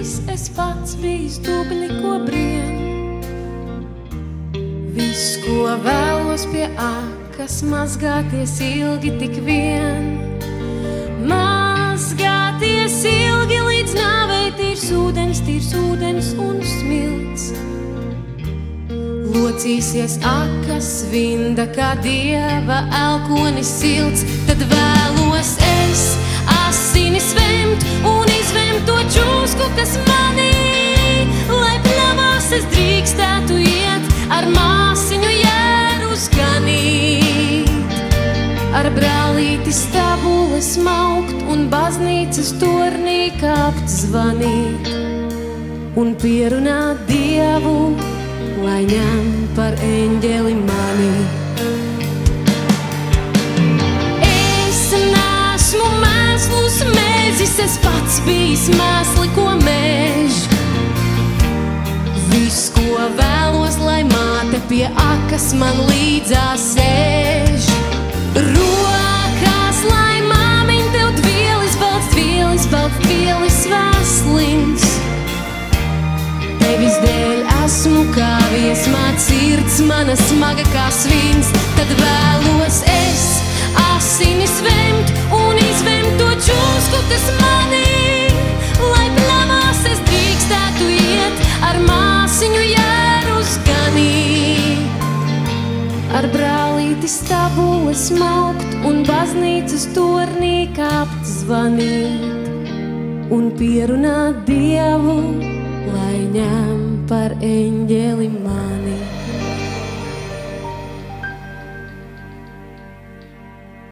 vis es pats bijis dubļi, ko brien. Viss, ko vēlos pie akas, mazgāties ilgi tik vien. Mazgāties ilgi līdz nāvei, tīrs ūdens, tīrs ūdens un smilts. Locīsies akas, vinda kā dieva elkonis silts, tad vēlos es asinis vemt un Ar brālīti stabules maukt un baznīcas tornī kāpt zvanīt un pierunāt Dievu, lai ņem par eņģeli mani. Es nesmu mēslus mēzis, es pats bijis mēsli, ko mēž. Viss, ko vēlos, lai māte pie akas man līdzās sēž. Viesmāts sirds, mana smaga kā svins, tad vēlos es asinis vemt un izvemt to čūsku, kas manī, lai pļavās es drīkstētu iet ar māsiņu jērus ganīt. Ar brālīti stabules maukt un baznīcas tornī kāpt zvanīt un pierunāt Dievu, lai ņem par eņģeli mani.